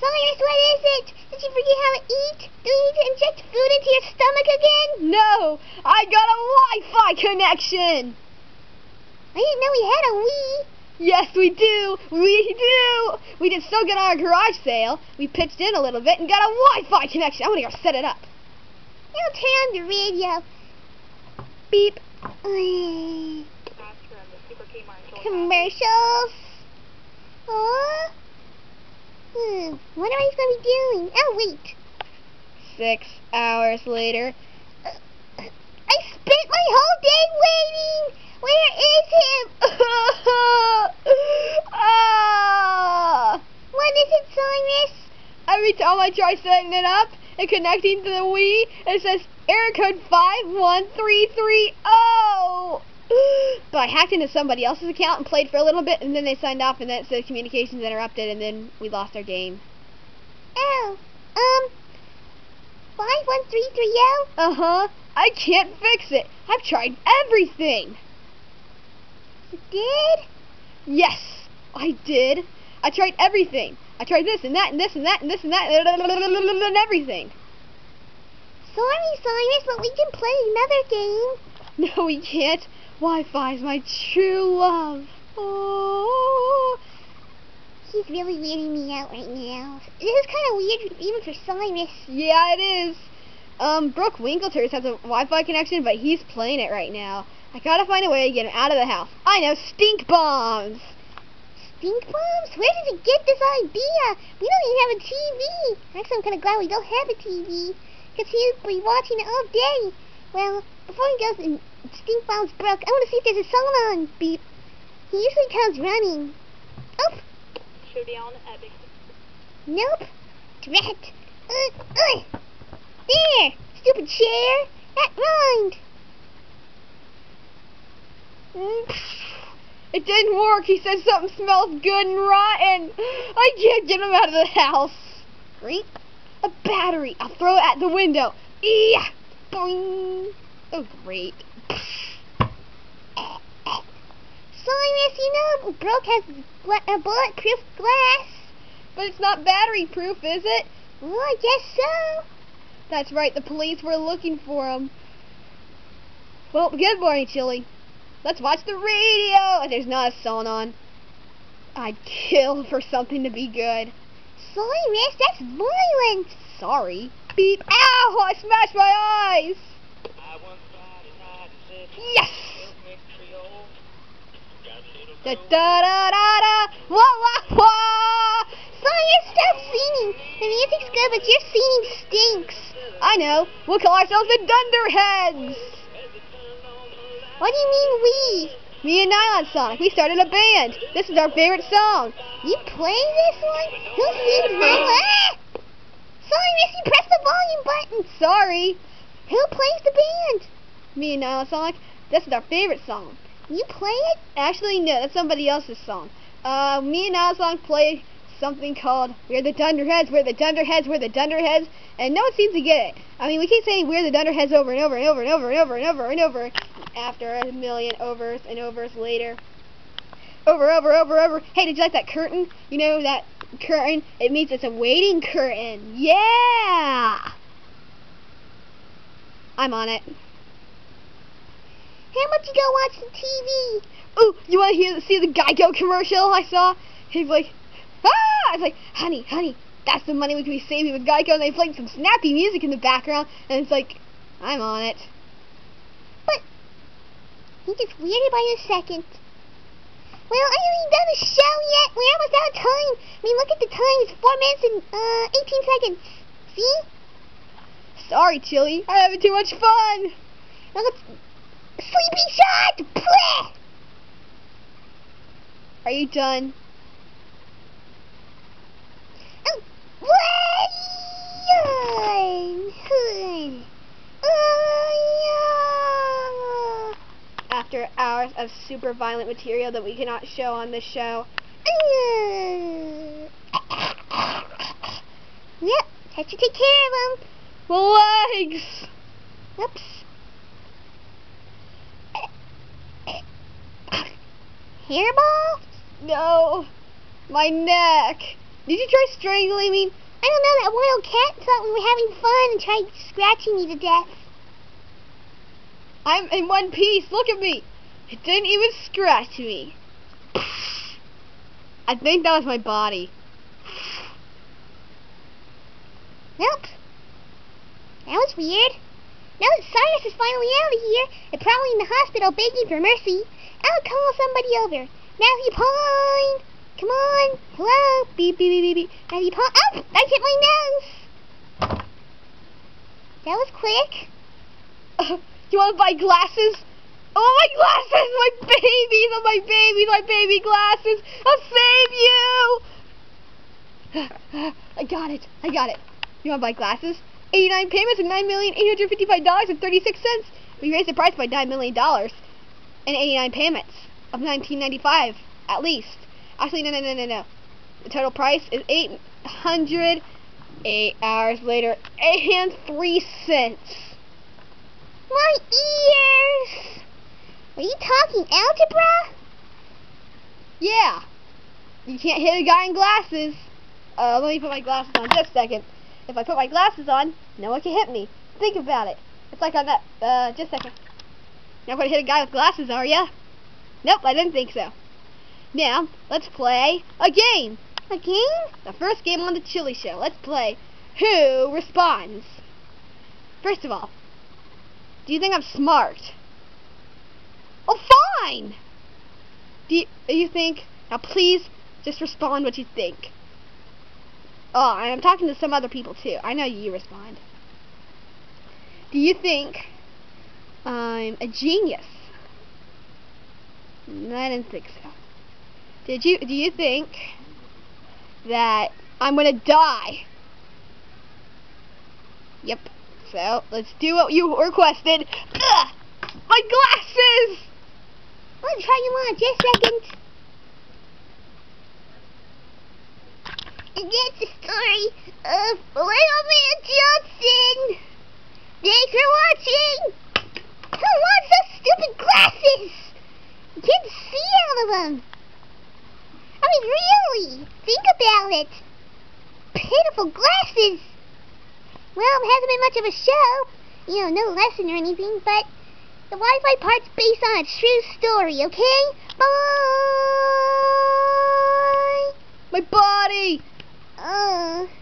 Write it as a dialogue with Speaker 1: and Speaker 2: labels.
Speaker 1: Cyrus, what is it? Did you forget how to eat? Do you need to inject food into your stomach again?
Speaker 2: No, I got a Wi-Fi connection.
Speaker 1: I didn't know we had a Wii.
Speaker 2: Yes, we do. We do. We did so good on our garage sale. We pitched in a little bit and got a Wi-Fi connection. I want to go set it up.
Speaker 1: Now turn on the radio.
Speaker 2: Beep.
Speaker 1: Commercials. What am I going to be doing? Oh, wait.
Speaker 2: Six hours later.
Speaker 1: I spent my whole day waiting. Where is him?
Speaker 2: ah!
Speaker 1: What is it, Cyrus?
Speaker 2: Every time I try setting it up and connecting to the Wii, it says error code 51330. But I hacked into somebody else's account and played for a little bit, and then they signed off, and then it said communications interrupted, and then we lost our game.
Speaker 1: Oh. Um. 51330?
Speaker 2: Uh-huh. I can't fix it. I've tried everything.
Speaker 1: You did?
Speaker 2: Yes, I did. I tried everything. I tried this and that and this and that and this and that and everything.
Speaker 1: Sorry, Cyrus, but we can play another game.
Speaker 2: No, we can't. Wi-Fi's my true love. Oh.
Speaker 1: Really weirding me out right now. This is kind of weird, even for Cyrus.
Speaker 2: Yeah, it is. Um, Brooke Winkelters has a Wi-Fi connection, but he's playing it right now. I gotta find a way to get him out of the house. I know, stink bombs!
Speaker 1: Stink bombs? Where did you get this idea? We don't even have a TV. Actually, I'm kind of glad we don't have a TV. Because he'll be watching it all day. Well, before he goes and stink bombs Brooke, I want to see if there's a song on. Beep. He usually comes running. Oh!
Speaker 3: Showdown epic.
Speaker 1: Nope. Drat. Uh, uh. There! Stupid chair! That rhymed!
Speaker 2: It didn't work. He said something smells good and rotten. I can't get him out of the house.
Speaker 1: Great.
Speaker 2: A battery. I'll throw it at the window. Yeah. Boing. Oh, great.
Speaker 1: Cyrus, you know Brooke has a bulletproof glass.
Speaker 2: But it's not battery proof, is it?
Speaker 1: Well, I guess so.
Speaker 2: That's right. The police were looking for him. Well, good morning, Chili. Let's watch the radio. Oh, there's not a song on. I'd kill for something to be good.
Speaker 1: Cyrus, that's violent.
Speaker 2: Sorry. Beep. Ow! I smashed my eyes. Yes. Da da da da da. Wah wah wah.
Speaker 1: Cyrus, stop singing. The music's good, but your singing stinks.
Speaker 2: I know. We'll call ourselves the Dunderheads.
Speaker 1: What do you mean we?
Speaker 2: Me and Nylon Sonic, we started a band. This is our favorite song.
Speaker 1: You play this one? Who sings Nylon? Ah! Cyrus, you pressed the volume button.
Speaker 2: Sorry.
Speaker 1: Who plays the band?
Speaker 2: Me and Nylon Sonic, this is our favorite song.
Speaker 1: You play it?
Speaker 2: Actually, no, that's somebody else's song. Uh, me and Nylon Sonic play something called We're the Dunderheads, We're the Dunderheads, We're the Dunderheads, and no one seems to get it. I mean, we keep saying We're the Dunderheads over and over and over and over and over and over and over after a million overs and overs later. Over, over, over, over. Hey, did you like that curtain? You know that curtain? It means it's a waiting curtain. Yeah! I'm on it.
Speaker 1: How about you go watch the TV?
Speaker 2: Ooh, you want to hear see the Geico commercial I saw? He's like, ah! I was like, honey, honey, that's the money we could be saving with Geico. And they played some snappy music in the background, and it's like, I'm on it.
Speaker 1: But he gets weirded by a second. Well, I haven't done the show yet. We're almost out of time. I mean, look at the time. It's 4 minutes and uh, 18 seconds. See?
Speaker 2: Sorry, Chili. I'm having too much fun.
Speaker 1: Now let's...
Speaker 2: Are you done? After hours of super violent material that we cannot show on the show.
Speaker 1: Yep, have to take care of them.
Speaker 2: Legs!
Speaker 1: Oops. Hairball?
Speaker 2: No. My neck. Did you try strangling me?
Speaker 1: I don't know, that wild cat thought we were having fun and tried scratching me to death.
Speaker 2: I'm in one piece. Look at me. It didn't even scratch me. I think that was my body.
Speaker 1: Nope. That was weird. Now that Cyrus is finally out of here, and probably in the hospital begging for mercy, I'll call somebody over. Matthew Pine! Come on! Hello? Beep, beep, beep, beep, beep. Matthew Pine. Oh! I hit my nose! That was quick.
Speaker 2: Oh, you want to buy glasses? Oh, my glasses! My babies! Oh, my babies! My baby glasses! I'll save you! I got it. I got it. You want to buy glasses? 89 payments of $9,855.36. We raised the price by $9 million. And 89 payments of 1995 at least. Actually, no, no, no, no, no. The total price is 800 Eight hours later, and three cents.
Speaker 1: My ears! Are you talking algebra?
Speaker 2: Yeah. You can't hit a guy in glasses. Uh, let me put my glasses on just a second. If I put my glasses on, no one can hit me. Think about it. It's like on that, uh, just a second. You're not going to hit a guy with glasses, are ya? Nope, I didn't think so. Now, let's play a game.
Speaker 1: A game?
Speaker 2: The first game on the Chili Show. Let's play Who Responds? First of all, do you think I'm smart? Oh, fine! Do you, you think... Now, please, just respond what you think. Oh, I'm talking to some other people, too. I know you respond. Do you think I'm a genius? Mm, I didn't think so. Did you, do you think that I'm gonna die? Yep. So, let's do what you requested. Ugh! My glasses!
Speaker 1: I'll try you on just a second. And that's the story of Little Man Johnson. Thanks for watching. Who wants those stupid glasses? You can't see out of them. I mean, really, think about it. Pitiful glasses. Well, it hasn't been much of a show. You know, no lesson or anything, but the Wi-Fi part's based on a true story, okay? Bye!
Speaker 2: My body!
Speaker 1: Uh...